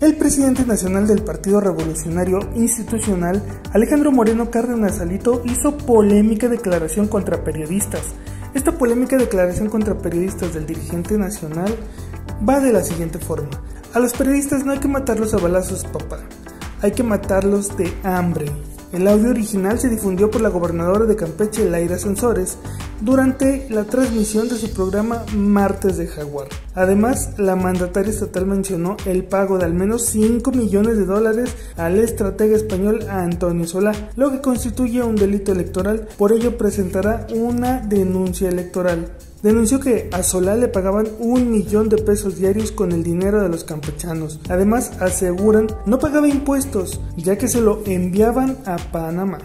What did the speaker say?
El presidente nacional del Partido Revolucionario Institucional, Alejandro Moreno Cárdenas Alito, hizo polémica declaración contra periodistas. Esta polémica declaración contra periodistas del dirigente nacional va de la siguiente forma. A los periodistas no hay que matarlos a balazos, papá. Hay que matarlos de hambre. El audio original se difundió por la gobernadora de Campeche, Laira Sansores, durante la transmisión de su programa Martes de Jaguar. Además, la mandataria estatal mencionó el pago de al menos 5 millones de dólares al estratega español Antonio Solá, lo que constituye un delito electoral, por ello presentará una denuncia electoral. Denunció que a Solá le pagaban un millón de pesos diarios con el dinero de los campechanos. Además, aseguran no pagaba impuestos, ya que se lo enviaban a Panamá.